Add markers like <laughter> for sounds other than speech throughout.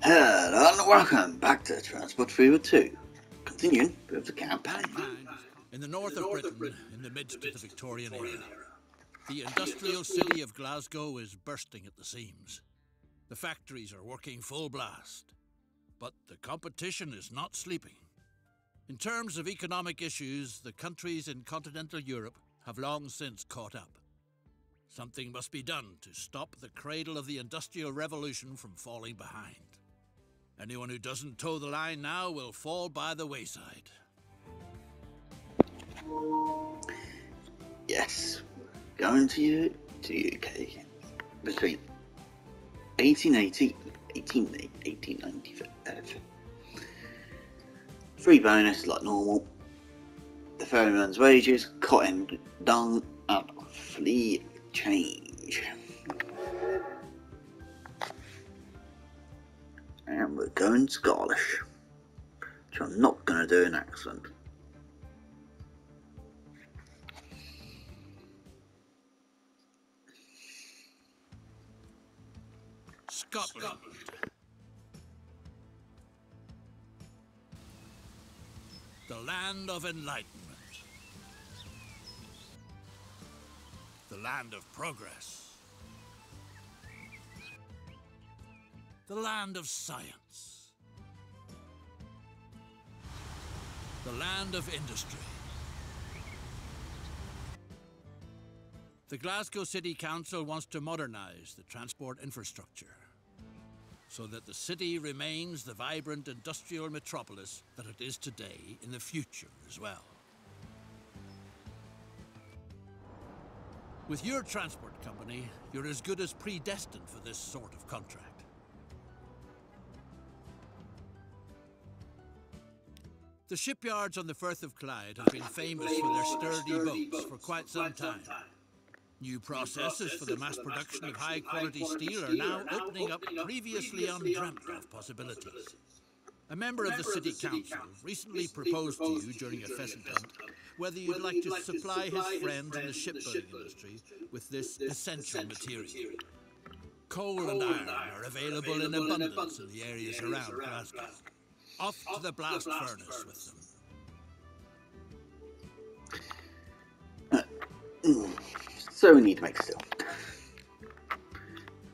Hello and welcome back to Transport Fever 2. Continuing with the campaign. In the north of Britain, in the midst of the Victorian era, the industrial city of Glasgow is bursting at the seams. The factories are working full blast. But the competition is not sleeping. In terms of economic issues, the countries in continental Europe have long since caught up. Something must be done to stop the cradle of the Industrial Revolution from falling behind. Anyone who doesn't toe the line now will fall by the wayside. Yes, going to, you, to the UK between 1880 and 1895. Free bonus like normal. The ferryman's wages, cotton, dung, and flea change. And we're going Scottish, which I'm not going to do an accent. Scotland. The land of enlightenment. The land of progress. The land of science. The land of industry. The Glasgow City Council wants to modernise the transport infrastructure so that the city remains the vibrant industrial metropolis that it is today in the future as well. With your transport company, you're as good as predestined for this sort of contract. The shipyards on the Firth of Clyde have been famous for their sturdy boats for quite some time. New processes for the mass production of high-quality steel are now opening up previously undreamt of possibilities. A member of the City Council recently proposed to you during a pheasant hunt whether you'd like to supply his friends in the shipbuilding industry with this essential material. Coal and iron are available in abundance in the areas around Glasgow. Off to the blast furnace with them. So we need to make steel.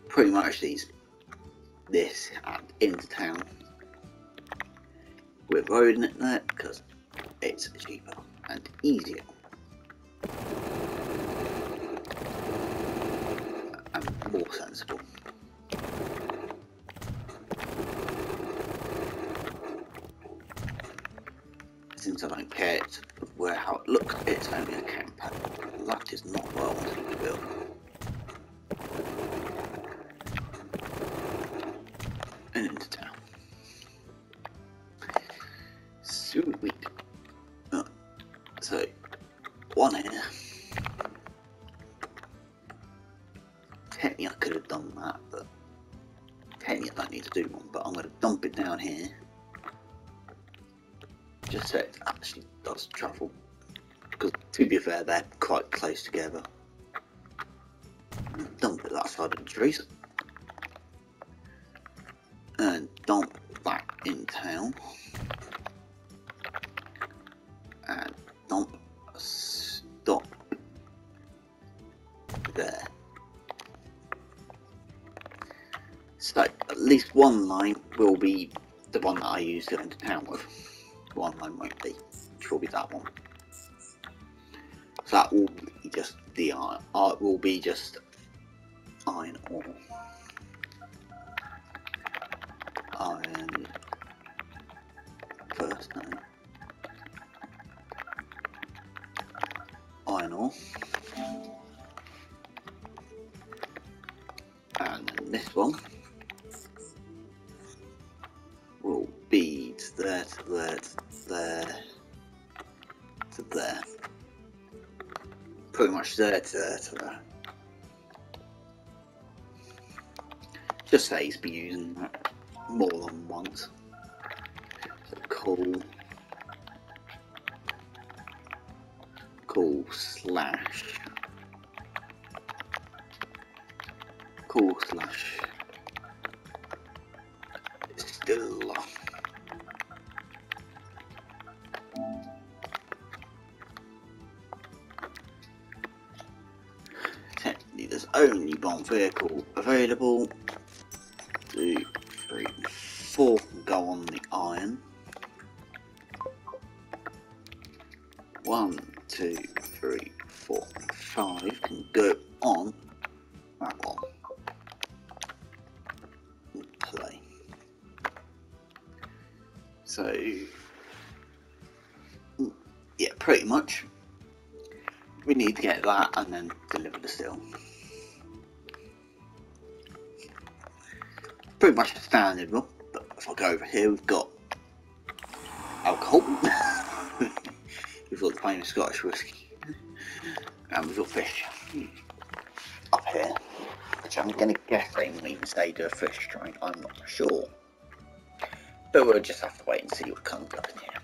Pretty much these, this and into town. We're roading it there because it's cheaper and easier. And more sensible. Since I don't care where how it looks, it's only a campaign. That is not what I wanted to build. And into town. Sweet. Uh, so, one here. Technically I could have done that, but technically I don't need to do one, but I'm going to dump it down here travel. Because to be fair, they're quite close together. Dump it that side of the trees. And dump that in town. And dump stop there. So at least one line will be the one that I use to into town with one line won't be, will be that one. So that will be just the iron, uh, will be just iron ore. Iron first name. Iron ore. And this one Just saves be using that more than once. So. Cool vehicle available. Two, three, four can go on the iron. One, two, three, four, five can go on that one. Play. So, yeah, pretty much. We need to get that and then deliver the steel. Pretty much standard one, but if I go over here, we've got alcohol. <laughs> we've got the famous Scottish whisky. And we've got fish hmm. up here, which I'm going to guess they mean say do a fish joint. I'm not sure. But we'll just have to wait and see what comes up in here.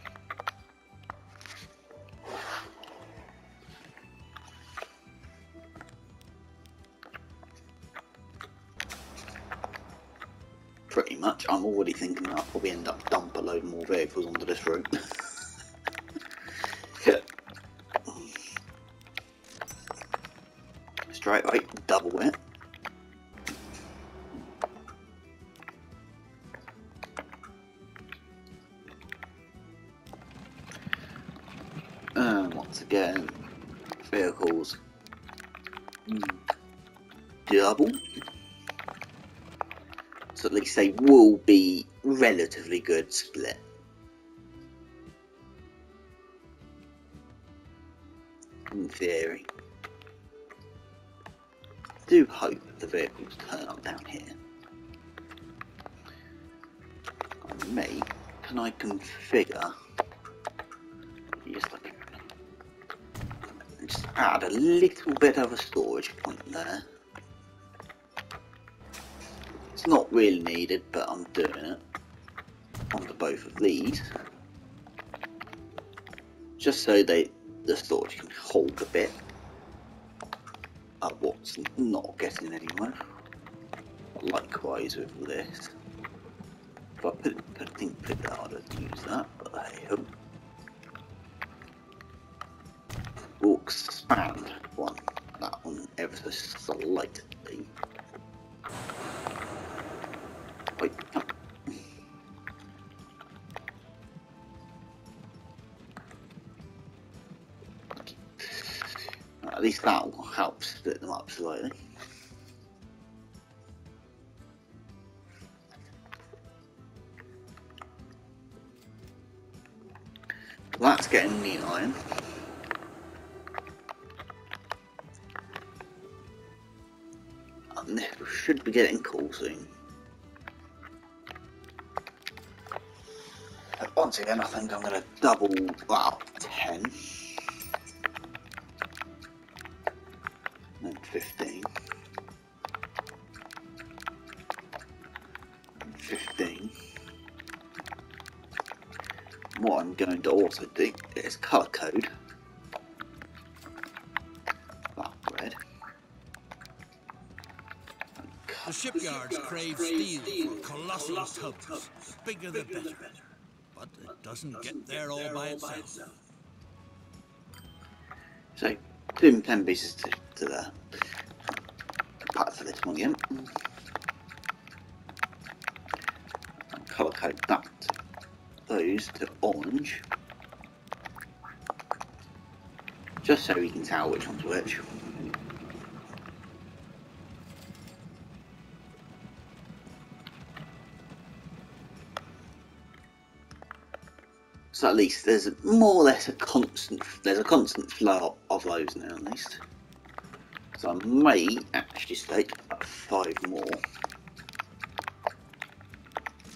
Already thinking that I'll probably end up dump a load more vehicles onto this route. <laughs> Straight right, double it. And once again, vehicles hmm. double. At least they will be relatively good split. In theory. do hope the vehicles turn up down here. Me, can I configure just like just add a little bit of a storage point there. It's not really needed, but I'm doing it onto both of these, just so they the storage can hold a bit of what's not getting anywhere. Likewise with this. If I put, put, think put harder to use that, but hey ho. We'll one, that one ever so slightly. Least that will help split them up slightly. Eh? That's getting the iron. And this should be getting cool soon. Once again, I think I'm going to double up 10. The shipyards crave steel for colossal tubs. Bigger the better. But it doesn't get there all by itself. So, doing 10 pieces to, to there. Part for this one again. And colour code that. Those to orange. Just so we can tell which one's which. So at least there's more or less a constant, there's a constant flow of those now at least. So I may actually stake about five more.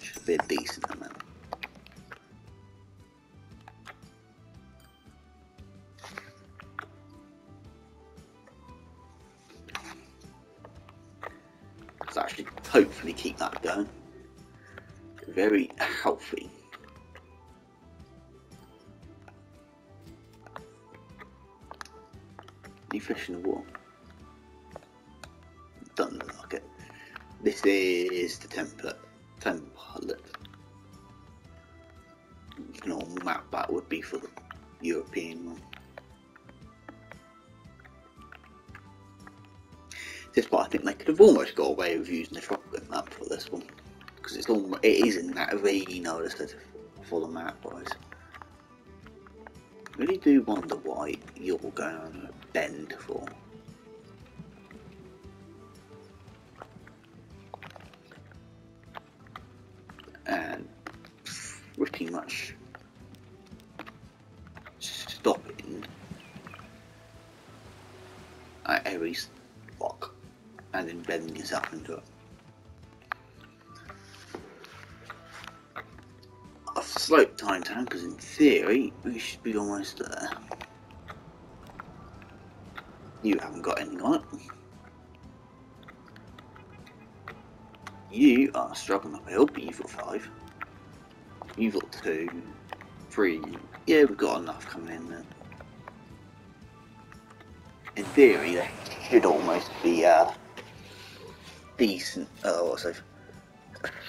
Should be a decent amount. So actually hopefully keep that going. Very healthy. Any fish in the water? Doesn't like it. This is the template. Template. normal map, that would be for the European one. This part, I think they could have almost got away with using the shotgun map for this one, because it's almost, it is in that arena of for the map wise. I really do wonder why you're going on bend for. And pretty much stopping at every block and embedding yourself into it. Slowed time down because in theory we should be almost there. You haven't got anything on it. You are struggling uphill, but you've got five. You've got two, three. Yeah, we've got enough coming in there. In theory, there should almost be a decent, uh, what's a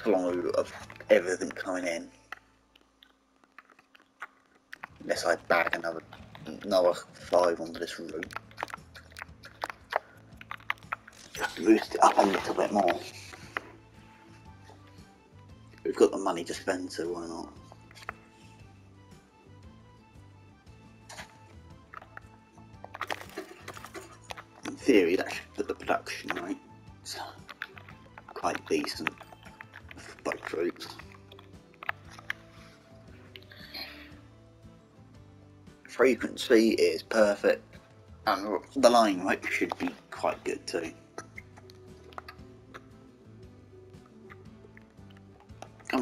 flow of everything coming in. Unless I bag another another five onto this route. Just boost it up a little bit more. We've got the money to spend, so why not? In theory, that should put the production rate so, quite decent for both routes. Frequency is perfect, and the line rate should be quite good too.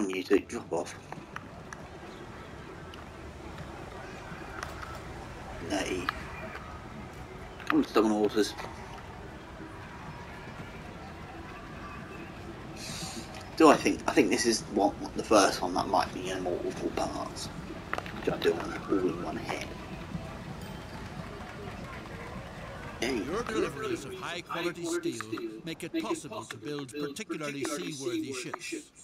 On, you two, drop off. Nay. Come on, stubborn horses. Do I think? I think this is one, the first one that might be in multiple parts. Which I do on all in one hit. Your deliveries of high quality steel make it possible to build particularly seaworthy ships.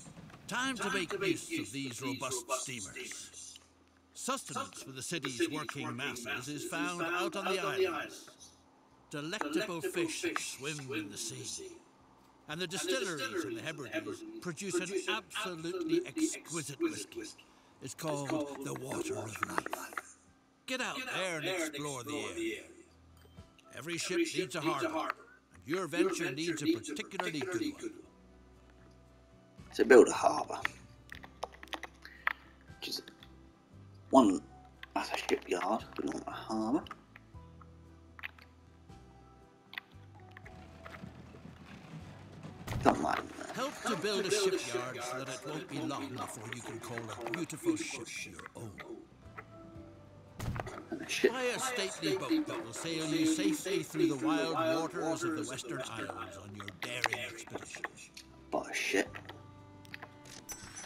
Time to make use of these robust steamers. Sustenance for the city's working masses is found out on the islands. Delectable fish swim in the sea. And the distilleries in the Hebrides produce an absolutely exquisite whiskey. It's called the Water of Life. Get out there and explore the air. Every ship needs a harbor, and your venture needs a particularly good one. To build a harbour. Which is one that's a shipyard, but not a harbour. Don't mind that. Help to build a shipyard so that it won't be long before you can call a beautiful ship your own. And a ship. Buy a stately boat that will sail you safely through the wild waters of the Western Isles on your daring expedition. Buy a ship.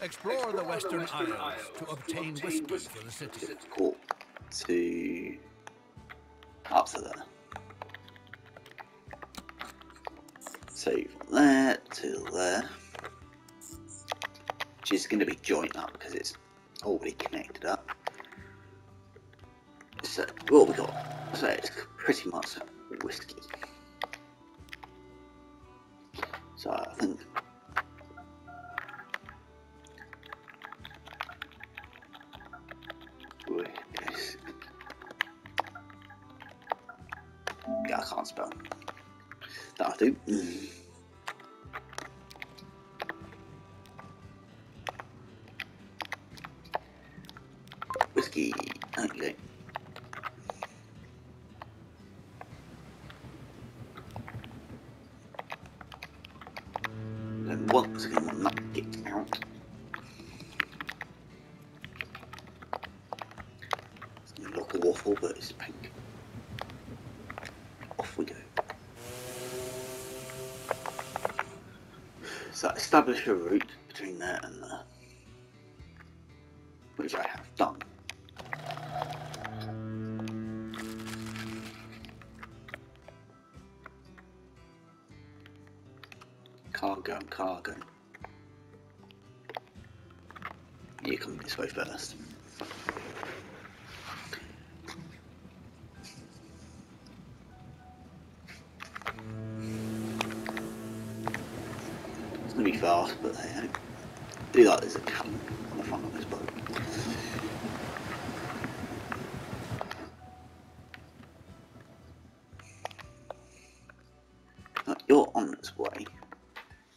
Explore the Western Isles to obtain whiskey for the city. Cool. To up to there. So from there to there. Which is going to be joint up because it's already connected up. So what we got? So it's pretty much whiskey. So I think Can't spell. That'll do. A route but hey, I do like there's a cat on the front of this boat. Now, you're on this way.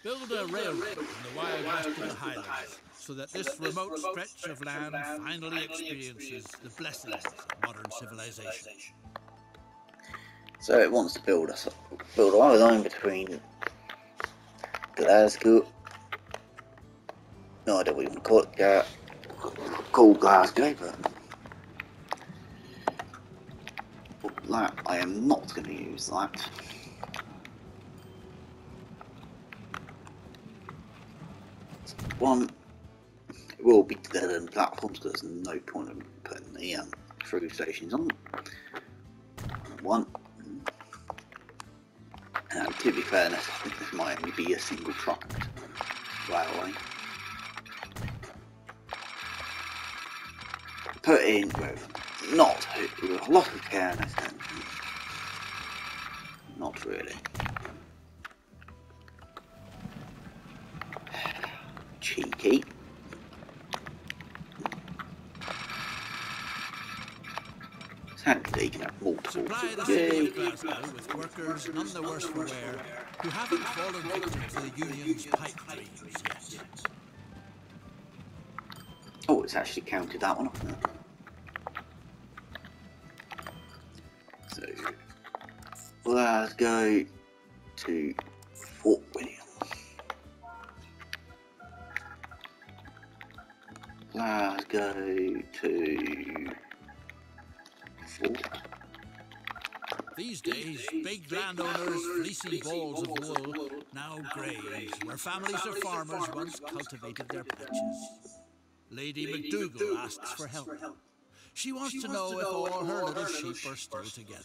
Build a railroad in the wild west of the Highlands so that this remote stretch of land finally experiences the blessings of modern civilization. So it wants to build us build a line between Glasgow. No, I don't even call it uh, call Glasgow, but that I am not going to use that. One, it will be dead end platforms because there's no point in putting the um, through stations on. One, and to be fairness, I think this might only be a single tracked railway. Put in with not with a lot of care and attention. Not really. <sighs> Cheeky. Thankfully, you can have multiple. Supply the city of with workers none the worse for wear who haven't fallen victim to the union's pipe dreams yet. Oh, it's actually counted that one off now. Let's go to Fort William. Let's go to Fort. These days, big landowners fleecing balls of wool now graze where families of farmers once cultivated their patches. Lady McDougal asks for help. She wants to know if all her little sheep are still together.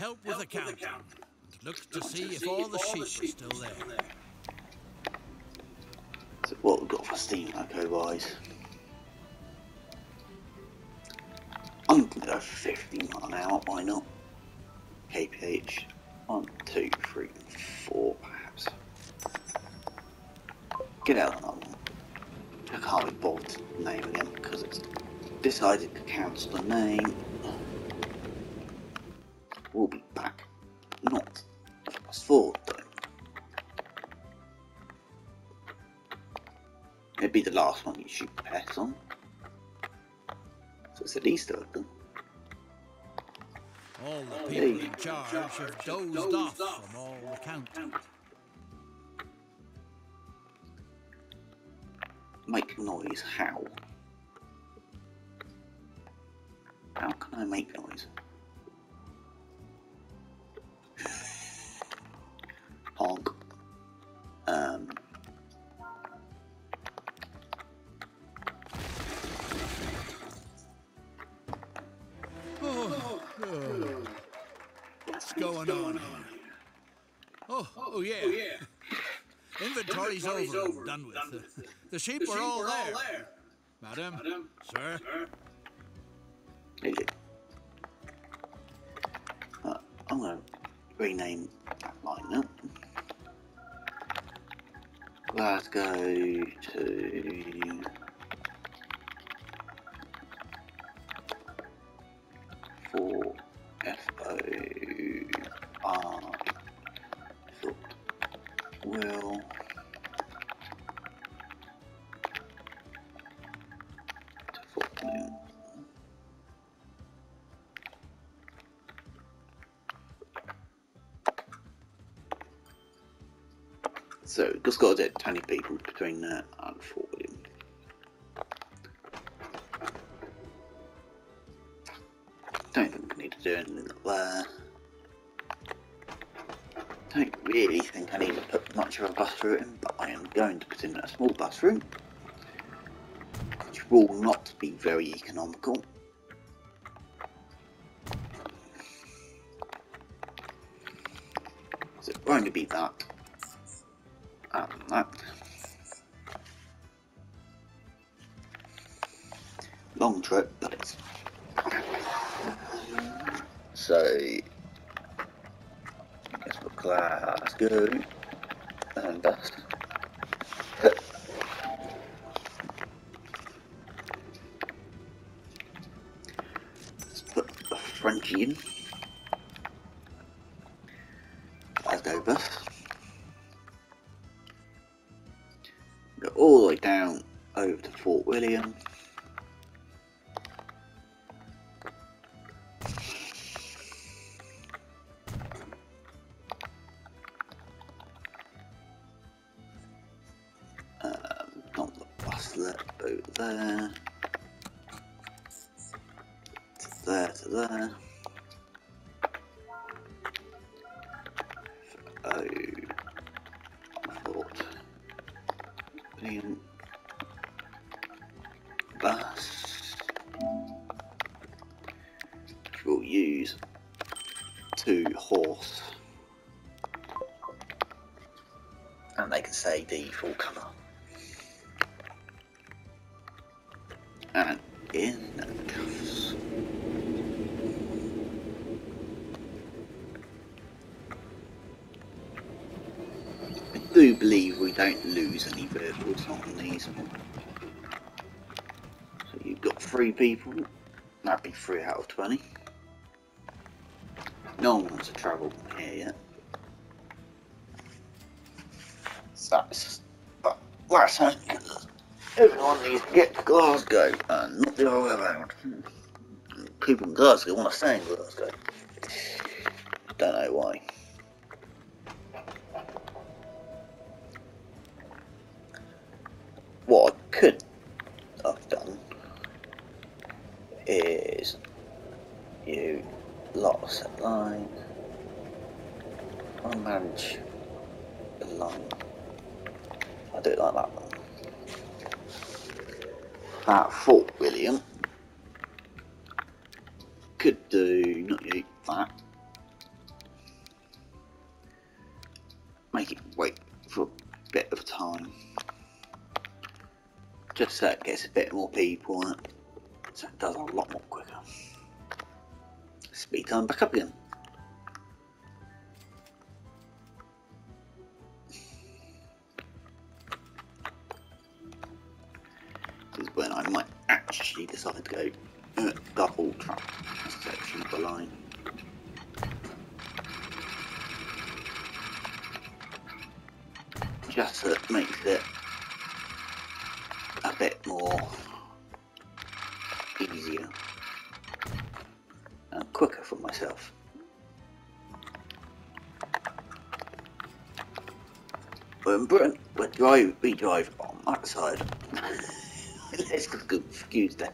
Yes. Help with accounting. Look to see if all the sheep are still there. So what we've got for Steam Echo wise. I'm gonna go 50 mile an hour, why not? KPH. One, two, three, four perhaps. Get out of that one. I can't be bothered to name again because it's decided to cancel the name. We'll be back. Not fast forward though. It'd be the last one you shoot pets on. So it's at least open. All the oh, people in charge have dozed off from all accounting. Make noise how? How can I make noise? Going on here? Oh, oh yeah. yeah Inventory's over and done with. The, the sheep are all there. Madam, sir, Is it? Uh, I'm gonna rename that line now. Let's go to So just got to get 20 people between that and William. Don't think we need to do anything there. Don't really think I need to put much of a bus route in, but I am going to put in a small bus route, which will not be very economical. So it's going to be that. Long trip, but it's so. Guess what class go? Fort the full colour. And in cuffs. I do believe we don't lose any vehicles on these. So you've got three people. That'd be three out of twenty. No one wants to travel here yet. That's that's how everyone needs to get to Glasgow and not the other way around. People in Glasgow want to stay in Glasgow. Don't know why. So it does a lot more quicker. Speed time back up again. This is when I might actually decide to go uh, double track section of the line. Just so it makes it a bit more Britain, we drive, we drive on that side. <laughs> Let's just confuse the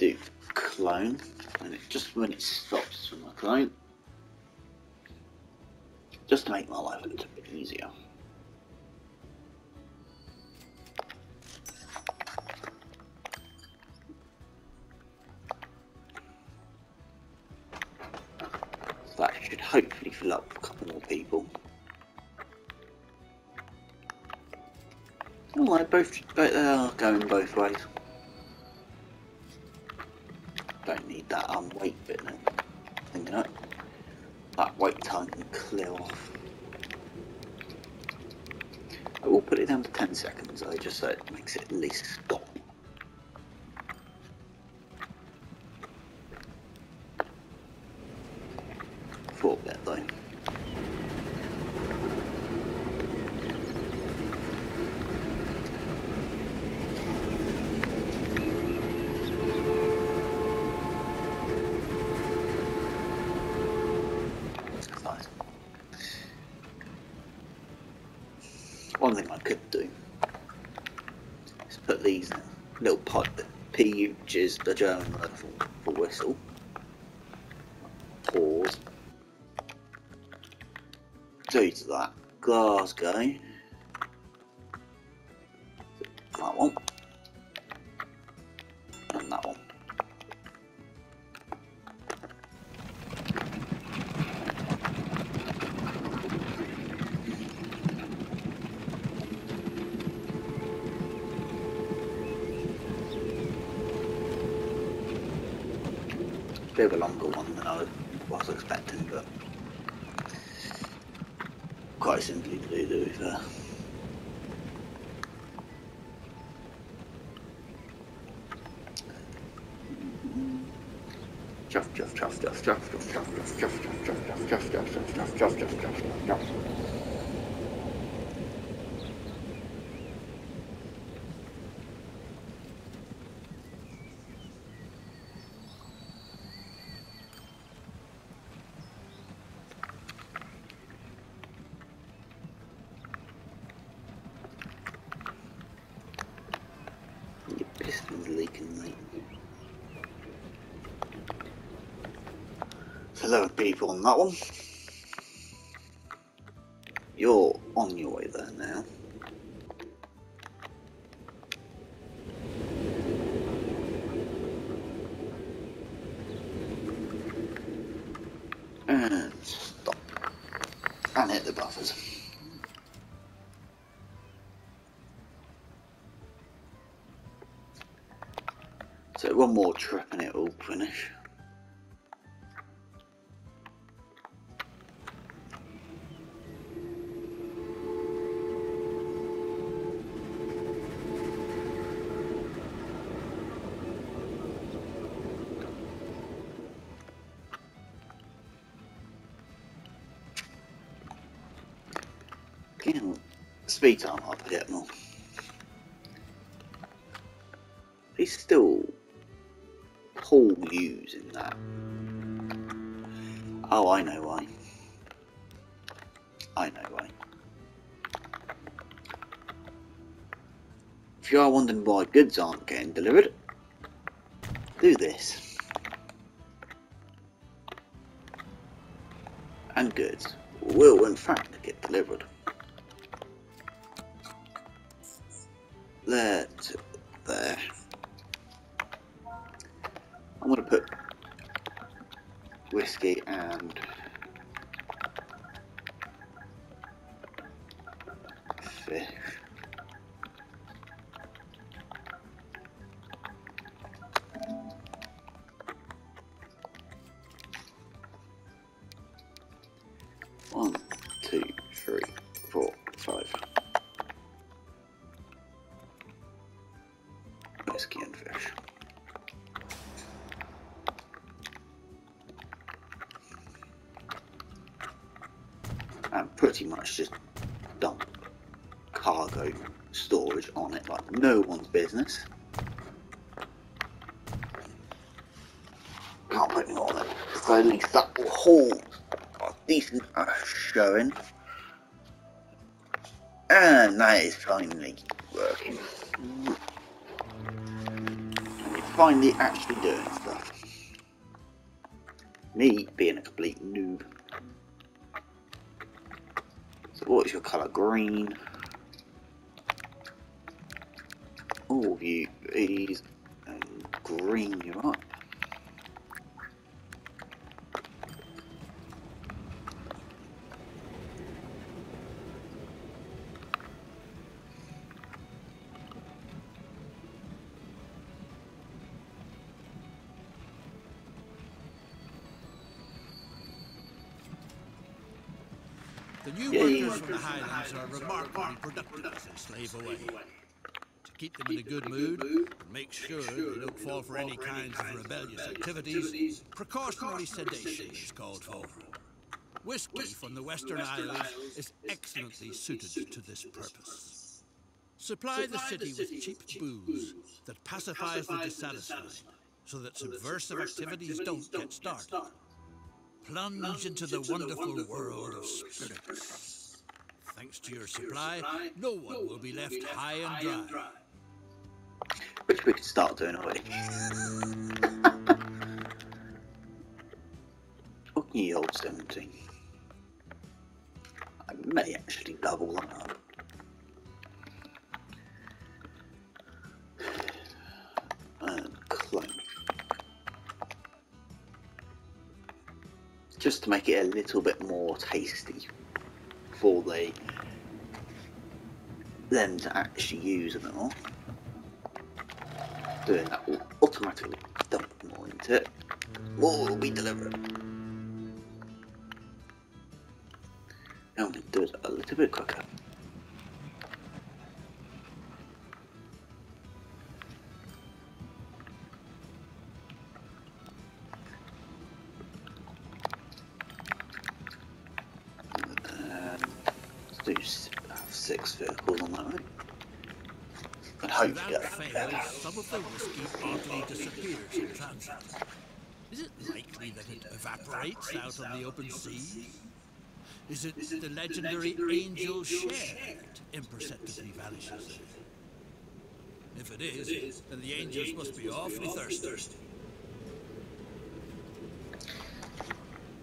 do clone. And it's just when it stops for my clone, just to make my life a little bit easier. that should hopefully fill up a couple more people. Oh, they both they uh, are going both ways. 10 seconds though, just so it makes it at least stop. Nice. One thing I could do put these little pod PU, which is the German word uh, for, for whistle. Pause. Do to that. Glasgow. 11 people on that one. You're on your way there now. And stop. And hit the buffers. So one more trip and it will finish. Again, speed time up a bit more. He's still Paul using that. Oh, I know why. I know why. If you are wondering why goods aren't getting delivered, do this. And goods will in fact get delivered. There to there. I'm gonna put whiskey and fish. One, much just dump cargo storage on it like no one's business. Can't put any more it, so at least that will hold a decent showing. And that is finally working. And it's finally actually doing stuff. Me being a complete noob. Your colour? Green. Of you, and green you up. The new Yeah, workers from the Highlands are remarkably productive as they slave away. To keep them in a good mood and make sure they don't fall for any kinds of rebellious activities, precautionary sedation is called for. Whiskey from the Western Isles is excellently suited to this purpose. Supply the city with cheap booze that pacifies the dissatisfied so that subversive activities don't get started. Plunge into the wonderful world of spirits. Thanks to your supply, no one will be left high and dry. Which we could start doing already. <laughs> ye old 17. I may actually double that up. Just to make it a little bit more tasty for they them to actually use a bit more doing that will automatically dump more into it. More will be delivered. I'm going to do it a little bit quicker. It evaporates out on the open sea? Is it the legendary angel shed imperceptibly vanishes If it is, then the angels must be awfully thirsty.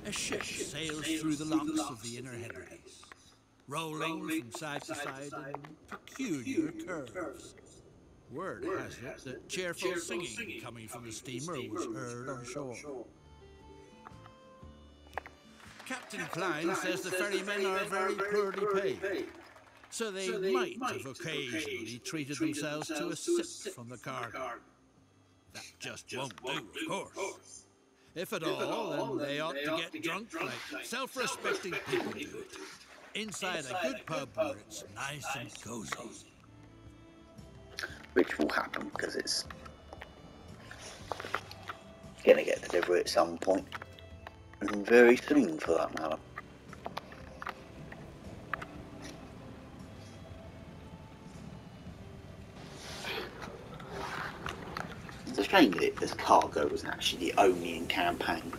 A ship sails through the lochs of the Inner Hebrides, rolling from side to side in peculiar curves. Word has it that cheerful singing coming from the steamer was heard on shore. Captain Klein says the ferrymen are very poorly paid, so they might have occasionally treated themselves to a sip from the cargo. That just won't do, of course. If at all, then they ought to get drunk like self-respecting people do it, inside a good pub where it's nice and cozy. Which will happen because it's going to get delivered at some point, and very soon for that matter. It's a shame that this cargo was actually the only in campaign.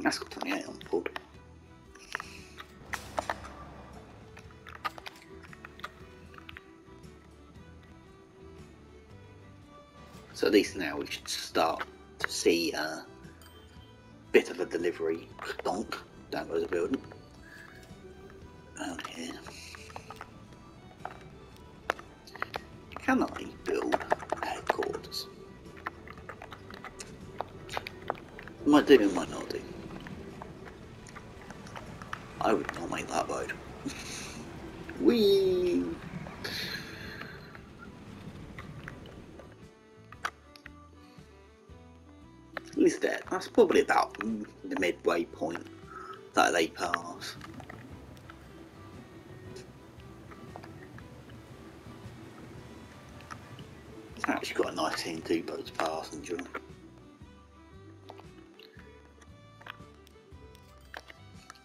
That's got 28 on board. At least now we should start to see a bit of a delivery donk down by the building. Here. Can I build headquarters? Might do, might not probably about the midway point that they pass. It's actually got a nice thing to boats passenger.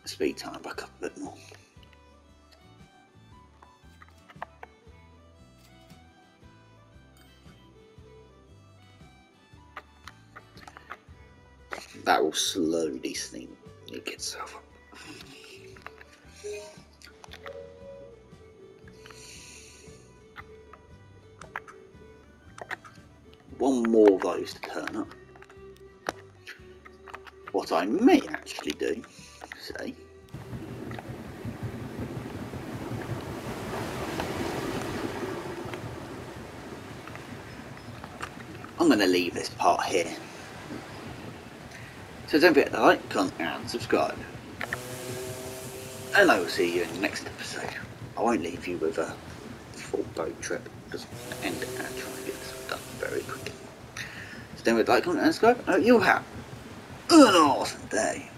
speed time back up a bit more. That will slowly sneak itself up. One more of those to turn up. What I may actually do, say, I'm going to leave this part here. So don't forget to like, comment and subscribe. And I will see you in the next episode. I won't leave you with a full boat trip. because Just end and try and get this done very quickly. So don't forget to like, comment and subscribe. Oh, and you'll have an awesome day.